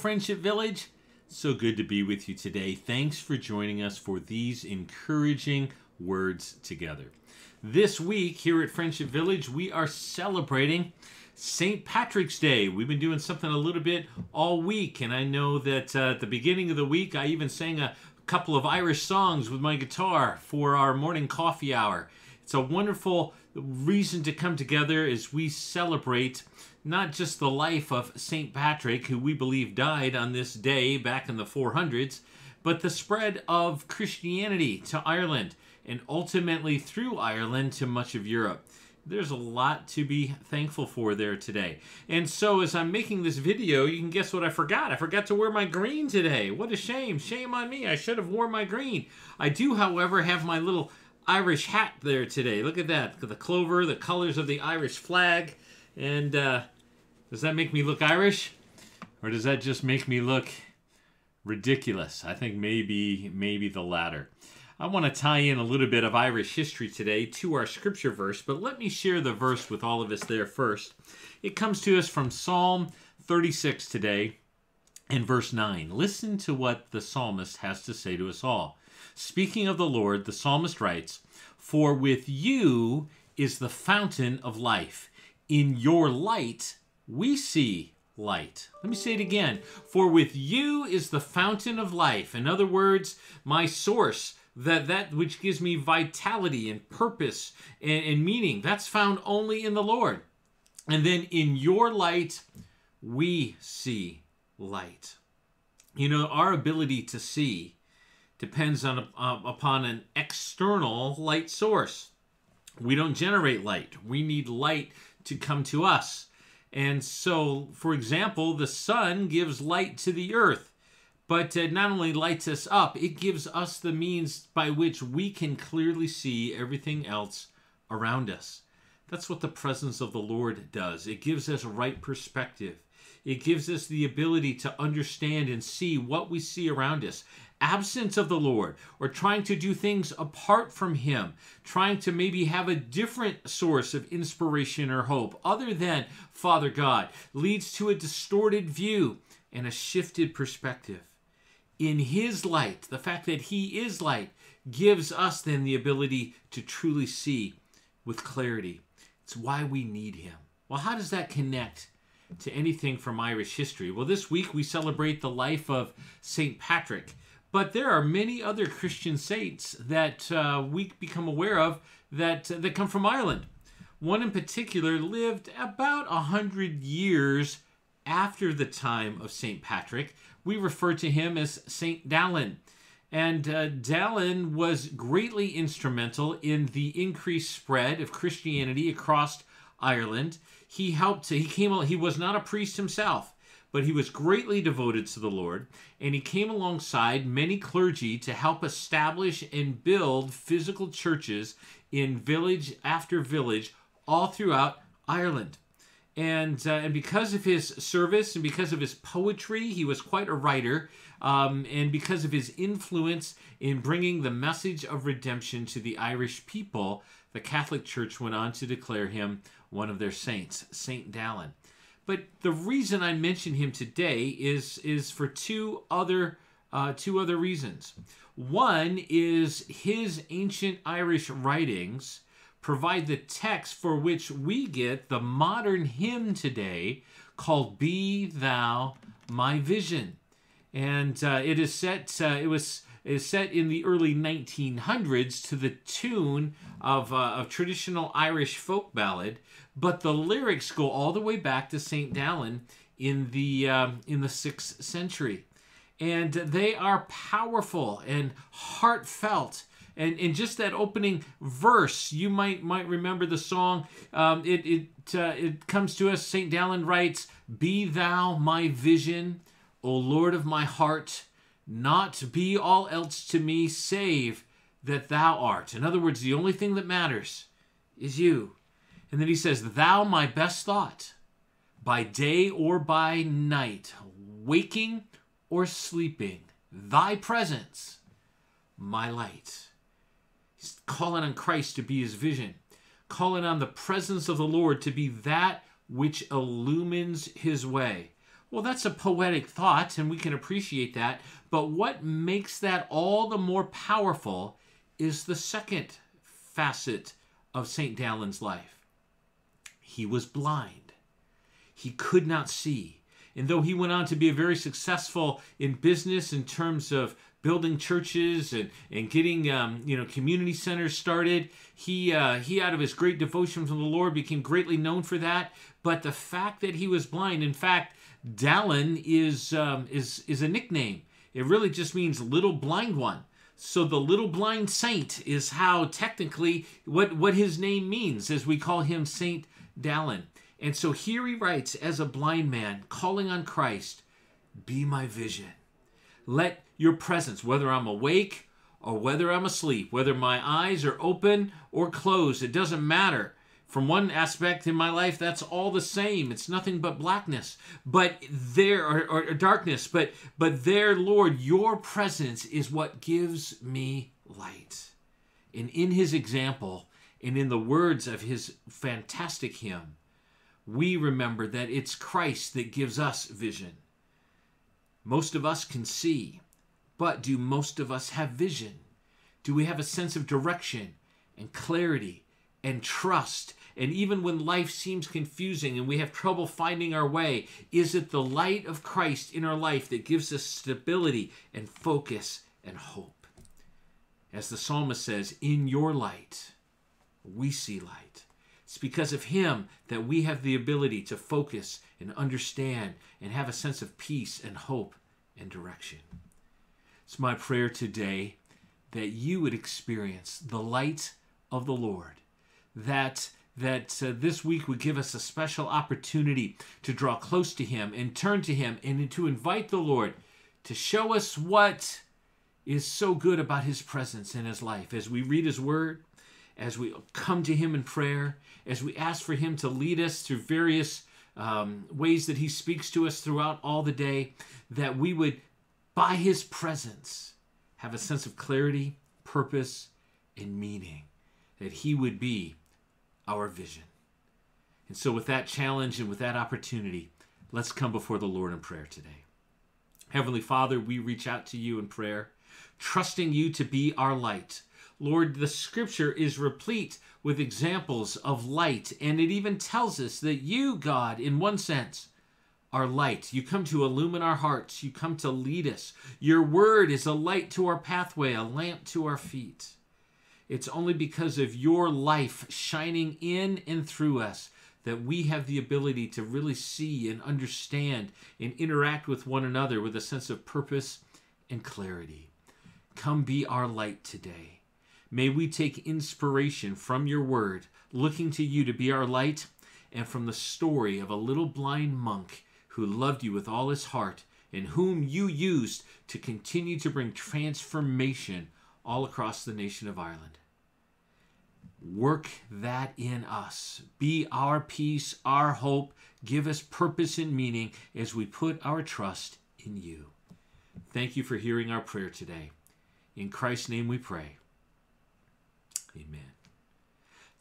Friendship Village. So good to be with you today. Thanks for joining us for these encouraging words together. This week here at Friendship Village, we are celebrating St. Patrick's Day. We've been doing something a little bit all week, and I know that uh, at the beginning of the week, I even sang a couple of Irish songs with my guitar for our morning coffee hour. It's a wonderful reason to come together as we celebrate not just the life of St. Patrick, who we believe died on this day back in the 400s, but the spread of Christianity to Ireland and ultimately through Ireland to much of Europe. There's a lot to be thankful for there today. And so, as I'm making this video, you can guess what I forgot. I forgot to wear my green today. What a shame. Shame on me. I should have worn my green. I do, however, have my little Irish hat there today. Look at that. The clover, the colors of the Irish flag. And uh, does that make me look Irish? Or does that just make me look ridiculous? I think maybe maybe the latter. I want to tie in a little bit of Irish history today to our scripture verse, but let me share the verse with all of us there first. It comes to us from Psalm 36 today in verse 9. Listen to what the psalmist has to say to us all. Speaking of the Lord, the psalmist writes, For with you is the fountain of life. In your light we see light. Let me say it again. For with you is the fountain of life. In other words, my source, that that which gives me vitality and purpose and, and meaning, that's found only in the Lord. And then in your light, we see light. You know, our ability to see depends on uh, upon an external light source. We don't generate light. We need light to come to us. And so, for example, the sun gives light to the earth, but it not only lights us up, it gives us the means by which we can clearly see everything else around us. That's what the presence of the Lord does. It gives us right perspective. It gives us the ability to understand and see what we see around us absence of the Lord or trying to do things apart from Him, trying to maybe have a different source of inspiration or hope other than Father God, leads to a distorted view and a shifted perspective. In His light, the fact that He is light gives us then the ability to truly see with clarity. It's why we need Him. Well, how does that connect? to anything from Irish history. Well, this week we celebrate the life of St. Patrick. But there are many other Christian saints that uh, we become aware of that, uh, that come from Ireland. One in particular lived about a hundred years after the time of St. Patrick. We refer to him as St. Dallan. And uh, Dallan was greatly instrumental in the increased spread of Christianity across Ireland. He helped, he came, he was not a priest himself, but he was greatly devoted to the Lord, and he came alongside many clergy to help establish and build physical churches in village after village all throughout Ireland. And, uh, and because of his service and because of his poetry, he was quite a writer. Um, and because of his influence in bringing the message of redemption to the Irish people, the Catholic Church went on to declare him one of their saints, Saint Dallan. But the reason I mention him today is is for two other uh, two other reasons. One is his ancient Irish writings provide the text for which we get the modern hymn today called "Be Thou My Vision," and uh, it is set. Uh, it was is set in the early 1900s to the tune of, uh, traditional Irish folk ballad, but the lyrics go all the way back to St. Dallan in the, um, in the 6th century. And they are powerful and heartfelt. And in just that opening verse, you might might remember the song. Um, it it uh, it comes to us. Saint Dallan writes, "Be thou my vision, O Lord of my heart." Not be all else to me save that thou art. In other words, the only thing that matters is you. And then he says, Thou my best thought, by day or by night, waking or sleeping, thy presence, my light. He's calling on Christ to be his vision, calling on the presence of the Lord to be that which illumines his way. Well, that's a poetic thought, and we can appreciate that. But what makes that all the more powerful is the second facet of St. Dallan's life. He was blind, he could not see. And though he went on to be a very successful in business in terms of building churches and, and getting um, you know community centers started, he uh, he out of his great devotion from the Lord became greatly known for that. But the fact that he was blind, in fact, Dallan is um, is is a nickname. It really just means little blind one. So the little blind saint is how technically what what his name means, as we call him Saint Dallan. And so here he writes as a blind man, calling on Christ, "Be my vision. Let your presence, whether I'm awake or whether I'm asleep, whether my eyes are open or closed, it doesn't matter." from one aspect in my life that's all the same. It's nothing but blackness. But there or, or, or, darkness. But but there lord your presence is what gives me light. And in his example and in the words of his fantastic hymn we remember that it's christ that gives us vision most of us can see but do most of us have vision do we have a sense of direction and clarity and trust and even when life seems confusing and we have trouble finding our way, is it the light of Christ in our life that gives us stability and focus and hope? As the psalmist says, In your light, we see light. It's because of Him that we have the ability to focus and understand and have a sense of peace and hope and direction. It's my prayer today that you would experience the light of the Lord, that that uh, this week would give us a special opportunity to draw close to Him and turn to Him and to invite the Lord to show us what is so good about His presence in His life as we read His Word, as we come to Him in prayer, as we ask for Him to lead us through various um, ways that He speaks to us throughout all the day, that we would, by His presence, have a sense of clarity, purpose, and meaning, that He would be our vision. And so, with that challenge and with that opportunity, let's come before the Lord in prayer today. Heavenly Father, we reach out to you in prayer, trusting you to be our light. Lord, the scripture is replete with examples of light, and it even tells us that you, God, in one sense, are light. You come to illumine our hearts. You come to lead us. Your word is a light to our pathway, a lamp to our feet. It's only because of your life shining in and through us that we have the ability to really see and understand and interact with one another with a sense of purpose and clarity. Come be our light today. May we take inspiration from your word, looking to you to be our light, and from the story of a little blind monk who loved you with all his heart and whom you used to continue to bring transformation all across the nation of Ireland. Work that in us. Be our peace, our hope. Give us purpose and meaning as we put our trust in you. Thank you for hearing our prayer today. In Christ's name we pray. Amen.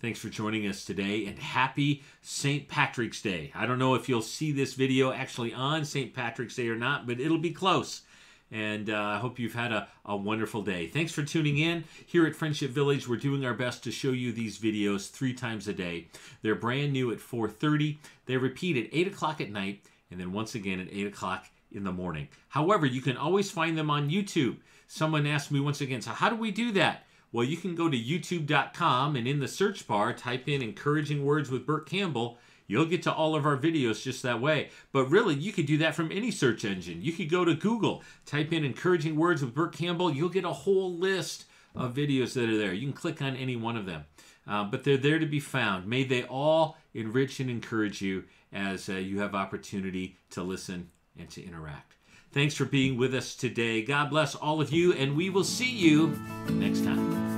Thanks for joining us today and happy St. Patrick's Day. I don't know if you'll see this video actually on St. Patrick's Day or not, but it'll be close. And uh, I hope you've had a, a wonderful day. Thanks for tuning in. Here at Friendship Village, we're doing our best to show you these videos three times a day. They're brand new at 4.30. They repeat at 8 o'clock at night, and then once again at 8 o'clock in the morning. However, you can always find them on YouTube. Someone asked me once again, so how do we do that? Well, you can go to youtube.com and in the search bar, type in Encouraging Words with Burt Campbell You'll get to all of our videos just that way. But really, you could do that from any search engine. You could go to Google, type in encouraging words with Burt Campbell. You'll get a whole list of videos that are there. You can click on any one of them. Uh, but they're there to be found. May they all enrich and encourage you as uh, you have opportunity to listen and to interact. Thanks for being with us today. God bless all of you, and we will see you next time.